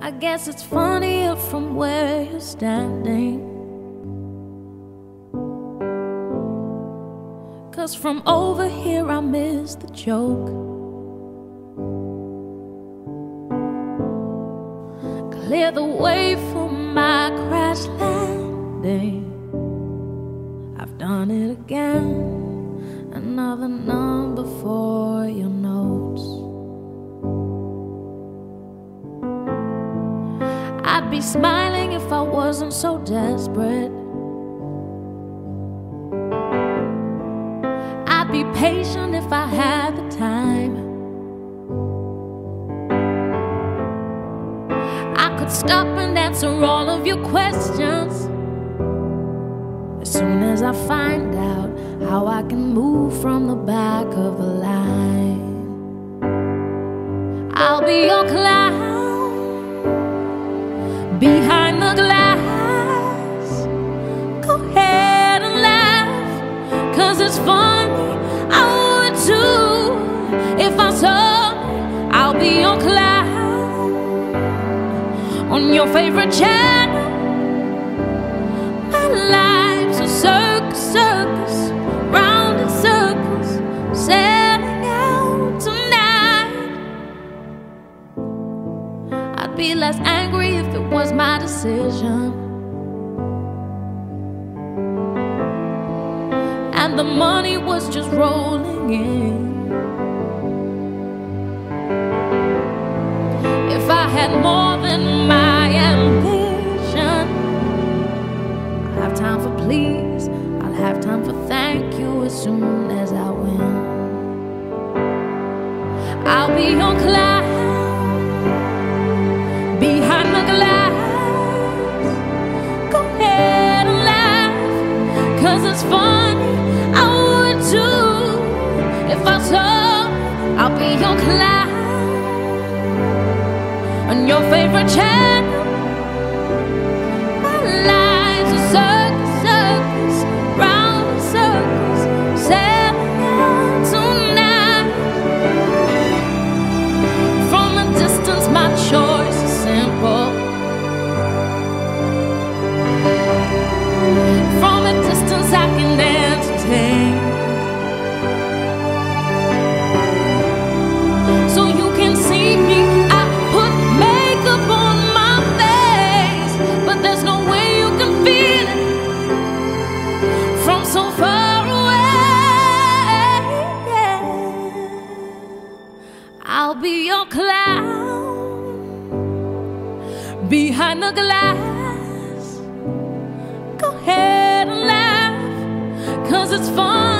I guess it's funnier from where you're standing. Cause from over here I miss the joke. Clear the way for my crash landing. I've done it again. Another number for your I'd be smiling if I wasn't so desperate. I'd be patient if I had the time. I could stop and answer all of your questions as soon as I find out how I can move from the back of the line. I'll be your clown behind the glass. Go ahead and laugh, cause it's funny. I would too if I saw. I'll be your clown on your favorite channel. My life's Be less angry if it was my decision. And the money was just rolling in. If I had more than my ambition, I'll have time for please, I'll have time for thank you as soon as I win. I'll be your clown your favorite channel. I'll be your clown behind the glass. Go ahead and laugh, cause it's funny.